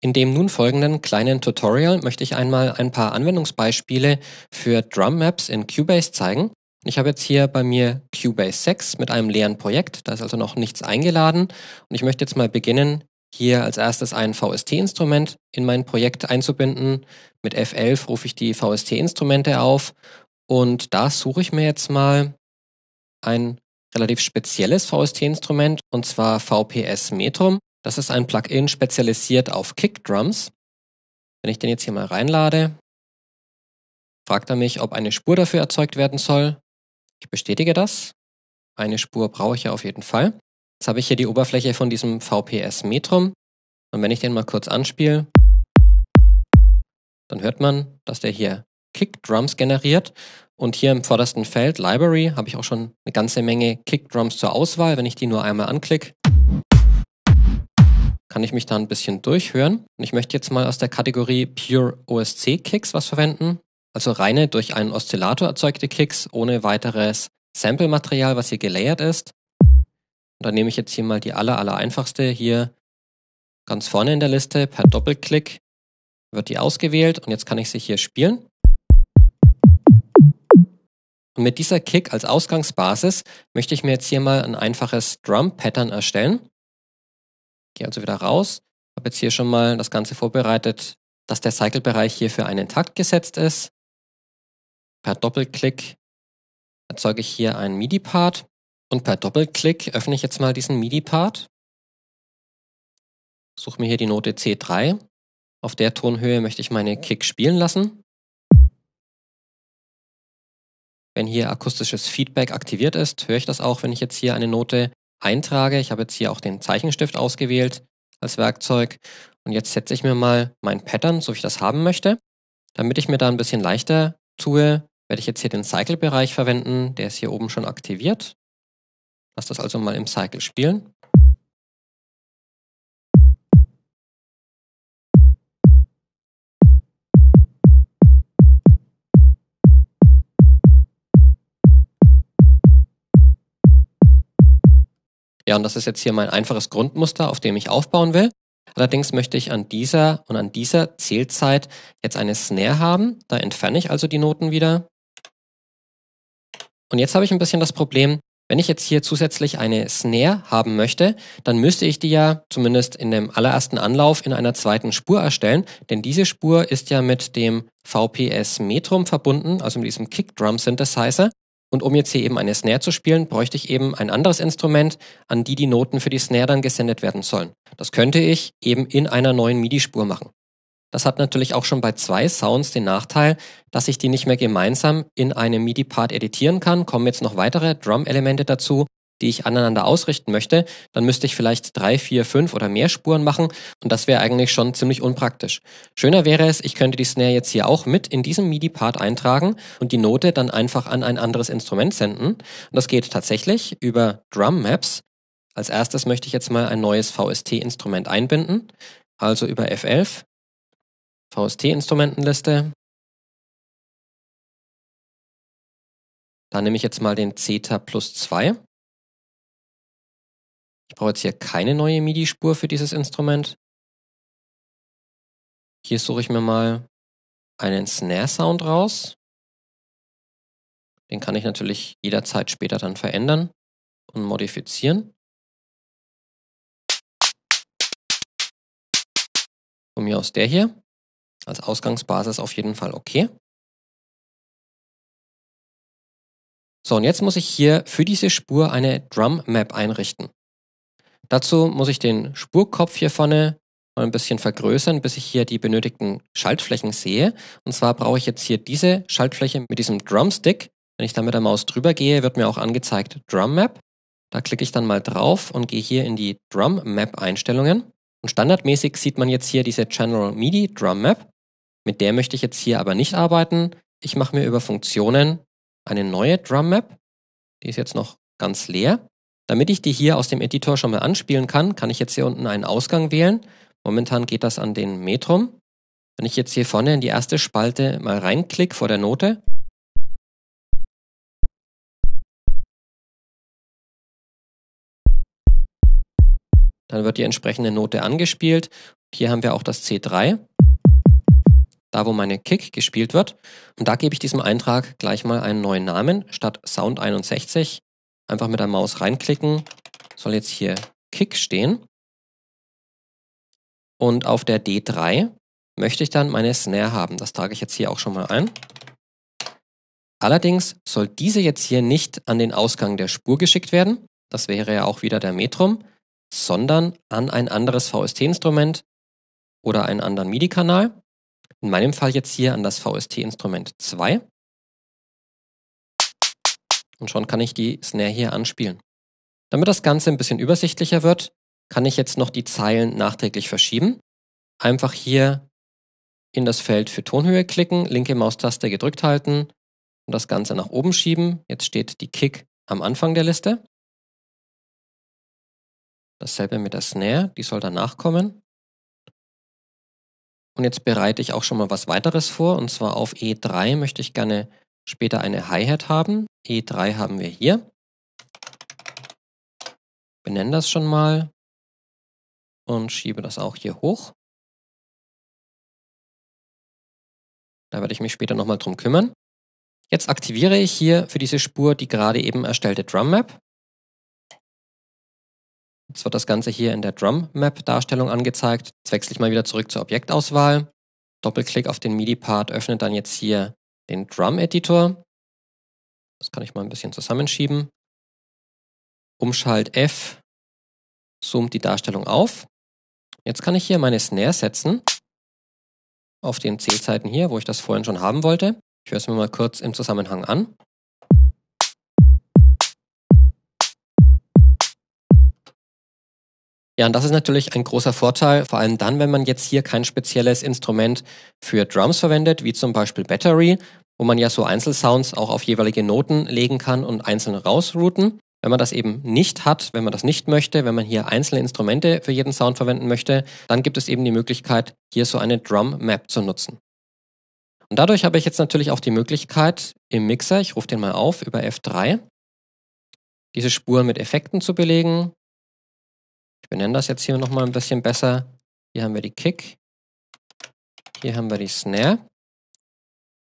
In dem nun folgenden kleinen Tutorial möchte ich einmal ein paar Anwendungsbeispiele für Drum Maps in Cubase zeigen. Ich habe jetzt hier bei mir Cubase 6 mit einem leeren Projekt, da ist also noch nichts eingeladen und ich möchte jetzt mal beginnen, hier als erstes ein VST-Instrument in mein Projekt einzubinden. Mit F11 rufe ich die VST-Instrumente auf und da suche ich mir jetzt mal ein relativ spezielles VST-Instrument und zwar VPS Metrum. Das ist ein Plugin spezialisiert auf Kickdrums. Wenn ich den jetzt hier mal reinlade, fragt er mich, ob eine Spur dafür erzeugt werden soll. Ich bestätige das. Eine Spur brauche ich ja auf jeden Fall. Jetzt habe ich hier die Oberfläche von diesem VPS Metrum. Und wenn ich den mal kurz anspiele, dann hört man, dass der hier Kickdrums generiert. Und hier im vordersten Feld Library habe ich auch schon eine ganze Menge Kickdrums zur Auswahl. Wenn ich die nur einmal anklicke, kann ich mich da ein bisschen durchhören. Und ich möchte jetzt mal aus der Kategorie Pure OSC Kicks was verwenden. Also reine durch einen Oszillator erzeugte Kicks ohne weiteres Sample-Material, was hier gelayert ist. Und dann nehme ich jetzt hier mal die aller, aller einfachste hier ganz vorne in der Liste. Per Doppelklick wird die ausgewählt und jetzt kann ich sie hier spielen. Und mit dieser Kick als Ausgangsbasis möchte ich mir jetzt hier mal ein einfaches Drum-Pattern erstellen. Gehe also wieder raus, habe jetzt hier schon mal das Ganze vorbereitet, dass der Cycle-Bereich hier für einen Takt gesetzt ist. Per Doppelklick erzeuge ich hier einen MIDI-Part und per Doppelklick öffne ich jetzt mal diesen MIDI-Part. Suche mir hier die Note C3. Auf der Tonhöhe möchte ich meine Kick spielen lassen. Wenn hier akustisches Feedback aktiviert ist, höre ich das auch, wenn ich jetzt hier eine Note eintrage. Ich habe jetzt hier auch den Zeichenstift ausgewählt als Werkzeug. Und jetzt setze ich mir mal mein Pattern, so wie ich das haben möchte. Damit ich mir da ein bisschen leichter tue, werde ich jetzt hier den Cycle-Bereich verwenden. Der ist hier oben schon aktiviert. Lass das also mal im Cycle spielen. Ja, und das ist jetzt hier mein einfaches Grundmuster, auf dem ich aufbauen will. Allerdings möchte ich an dieser und an dieser Zählzeit jetzt eine Snare haben. Da entferne ich also die Noten wieder. Und jetzt habe ich ein bisschen das Problem, wenn ich jetzt hier zusätzlich eine Snare haben möchte, dann müsste ich die ja zumindest in dem allerersten Anlauf in einer zweiten Spur erstellen, denn diese Spur ist ja mit dem VPS Metrum verbunden, also mit diesem Kick Drum Synthesizer. Und um jetzt hier eben eine Snare zu spielen, bräuchte ich eben ein anderes Instrument, an die die Noten für die Snare dann gesendet werden sollen. Das könnte ich eben in einer neuen MIDI-Spur machen. Das hat natürlich auch schon bei zwei Sounds den Nachteil, dass ich die nicht mehr gemeinsam in einem MIDI-Part editieren kann. Kommen jetzt noch weitere Drum-Elemente dazu, die ich aneinander ausrichten möchte, dann müsste ich vielleicht drei, vier, fünf oder mehr Spuren machen und das wäre eigentlich schon ziemlich unpraktisch. Schöner wäre es, ich könnte die Snare jetzt hier auch mit in diesem MIDI-Part eintragen und die Note dann einfach an ein anderes Instrument senden. Und das geht tatsächlich über Drum Maps. Als erstes möchte ich jetzt mal ein neues VST-Instrument einbinden, also über F11, VST-Instrumentenliste. Da nehme ich jetzt mal den Zeta plus 2 ich brauche jetzt hier keine neue MIDI-Spur für dieses Instrument. Hier suche ich mir mal einen Snare-Sound raus. Den kann ich natürlich jederzeit später dann verändern und modifizieren. Von mir aus der hier. Als Ausgangsbasis auf jeden Fall okay. So, und jetzt muss ich hier für diese Spur eine Drum Map einrichten. Dazu muss ich den Spurkopf hier vorne mal ein bisschen vergrößern, bis ich hier die benötigten Schaltflächen sehe. Und zwar brauche ich jetzt hier diese Schaltfläche mit diesem Drumstick. Wenn ich da mit der Maus drüber gehe, wird mir auch angezeigt Drum Map. Da klicke ich dann mal drauf und gehe hier in die Drum Map Einstellungen. Und standardmäßig sieht man jetzt hier diese General MIDI Drum Map. Mit der möchte ich jetzt hier aber nicht arbeiten. Ich mache mir über Funktionen eine neue Drum Map. Die ist jetzt noch ganz leer. Damit ich die hier aus dem Editor schon mal anspielen kann, kann ich jetzt hier unten einen Ausgang wählen. Momentan geht das an den Metrum. Wenn ich jetzt hier vorne in die erste Spalte mal reinklicke vor der Note, Dann wird die entsprechende Note angespielt. Hier haben wir auch das C3, da wo meine Kick gespielt wird. Und da gebe ich diesem Eintrag gleich mal einen neuen Namen. Statt Sound 61 einfach mit der Maus reinklicken. Soll jetzt hier Kick stehen. Und auf der D3 möchte ich dann meine Snare haben. Das trage ich jetzt hier auch schon mal ein. Allerdings soll diese jetzt hier nicht an den Ausgang der Spur geschickt werden. Das wäre ja auch wieder der Metrum, sondern an ein anderes VST-Instrument oder einen anderen MIDI-Kanal. In meinem Fall jetzt hier an das VST-Instrument 2. Und schon kann ich die Snare hier anspielen. Damit das Ganze ein bisschen übersichtlicher wird, kann ich jetzt noch die Zeilen nachträglich verschieben. Einfach hier in das Feld für Tonhöhe klicken, linke Maustaste gedrückt halten und das Ganze nach oben schieben. Jetzt steht die Kick am Anfang der Liste. Dasselbe mit der Snare, die soll danach kommen. Und jetzt bereite ich auch schon mal was weiteres vor. Und zwar auf E3 möchte ich gerne später eine Hi-Hat haben. E3 haben wir hier. Benenne das schon mal und schiebe das auch hier hoch. Da werde ich mich später nochmal drum kümmern. Jetzt aktiviere ich hier für diese Spur die gerade eben erstellte Drum Map. Jetzt wird das Ganze hier in der Drum Map Darstellung angezeigt. Jetzt wechsle ich mal wieder zurück zur Objektauswahl. Doppelklick auf den MIDI-Part öffnet dann jetzt hier den Drum-Editor. Das kann ich mal ein bisschen zusammenschieben. Umschalt F zoomt die Darstellung auf. Jetzt kann ich hier meine Snare setzen auf den C-Zeiten hier, wo ich das vorhin schon haben wollte. Ich höre es mir mal kurz im Zusammenhang an. Ja, und das ist natürlich ein großer Vorteil, vor allem dann, wenn man jetzt hier kein spezielles Instrument für Drums verwendet, wie zum Beispiel Battery, wo man ja so Einzelsounds auch auf jeweilige Noten legen kann und einzeln rausrouten. Wenn man das eben nicht hat, wenn man das nicht möchte, wenn man hier einzelne Instrumente für jeden Sound verwenden möchte, dann gibt es eben die Möglichkeit, hier so eine Drum Map zu nutzen. Und dadurch habe ich jetzt natürlich auch die Möglichkeit, im Mixer, ich rufe den mal auf über F3, diese Spuren mit Effekten zu belegen. Ich benenne das jetzt hier nochmal ein bisschen besser. Hier haben wir die Kick. Hier haben wir die Snare.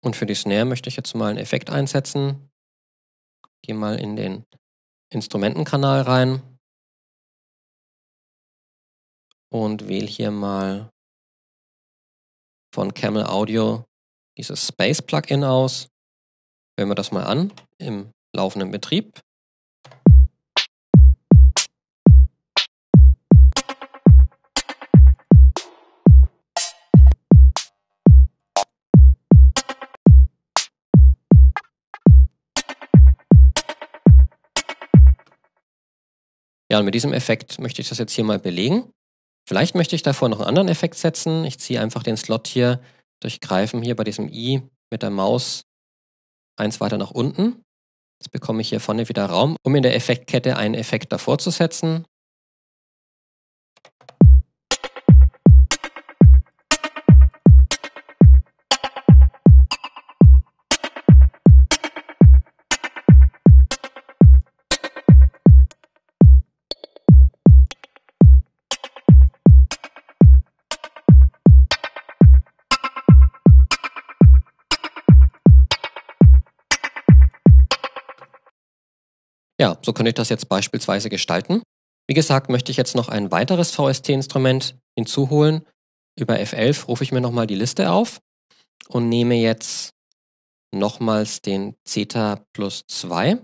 Und für die Snare möchte ich jetzt mal einen Effekt einsetzen. Gehe mal in den Instrumentenkanal rein und wähle hier mal von Camel Audio dieses Space Plugin aus. Hören wir das mal an im laufenden Betrieb. Ja, und mit diesem Effekt möchte ich das jetzt hier mal belegen. Vielleicht möchte ich davor noch einen anderen Effekt setzen. Ich ziehe einfach den Slot hier durchgreifen hier bei diesem i mit der Maus eins weiter nach unten. Jetzt bekomme ich hier vorne wieder Raum, um in der Effektkette einen Effekt davor zu setzen. Ja, so könnte ich das jetzt beispielsweise gestalten. Wie gesagt, möchte ich jetzt noch ein weiteres VST-Instrument hinzuholen. Über F11 rufe ich mir nochmal die Liste auf und nehme jetzt nochmals den Zeta plus 2.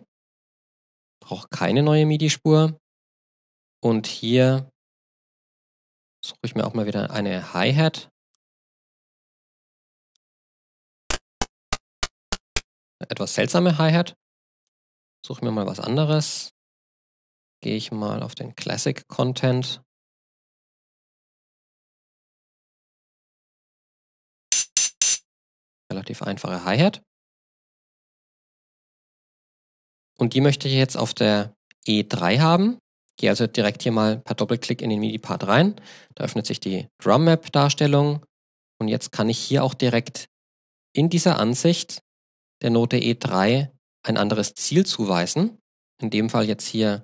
Brauche keine neue MIDI-Spur. Und hier suche ich mir auch mal wieder eine Hi-Hat. Etwas seltsame Hi-Hat. Suche mir mal was anderes. Gehe ich mal auf den Classic Content. Relativ einfache Hi-Hat. Und die möchte ich jetzt auf der E3 haben. Gehe also direkt hier mal per Doppelklick in den MIDI-Part rein. Da öffnet sich die Drum Map-Darstellung. Und jetzt kann ich hier auch direkt in dieser Ansicht der Note E3 ein anderes Ziel zuweisen. In dem Fall jetzt hier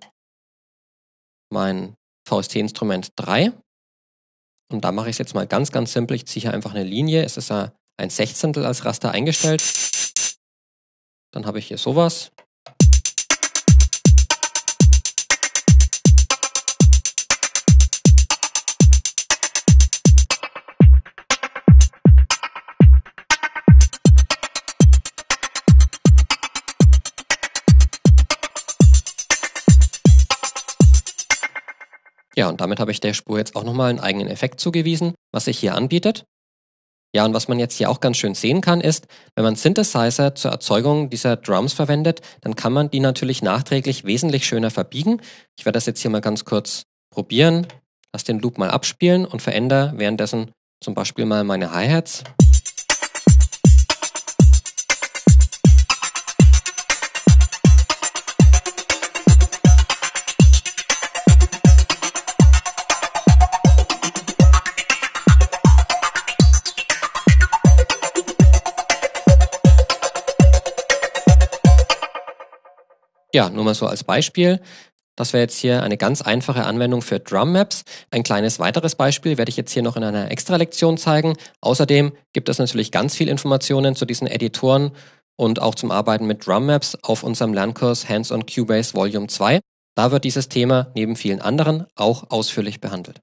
mein VST-Instrument 3. Und da mache ich es jetzt mal ganz, ganz simpel. Ich ziehe hier einfach eine Linie. Es ist ein Sechzehntel als Raster eingestellt. Dann habe ich hier sowas. Ja, und damit habe ich der Spur jetzt auch nochmal einen eigenen Effekt zugewiesen, was sich hier anbietet. Ja, und was man jetzt hier auch ganz schön sehen kann, ist, wenn man Synthesizer zur Erzeugung dieser Drums verwendet, dann kann man die natürlich nachträglich wesentlich schöner verbiegen. Ich werde das jetzt hier mal ganz kurz probieren. Lass den Loop mal abspielen und verändere währenddessen zum Beispiel mal meine Hi-Hats. Ja, nur mal so als Beispiel. Das wäre jetzt hier eine ganz einfache Anwendung für Drum Maps. Ein kleines weiteres Beispiel werde ich jetzt hier noch in einer Extra-Lektion zeigen. Außerdem gibt es natürlich ganz viel Informationen zu diesen Editoren und auch zum Arbeiten mit Drum Maps auf unserem Lernkurs Hands on Cubase Volume 2. Da wird dieses Thema neben vielen anderen auch ausführlich behandelt.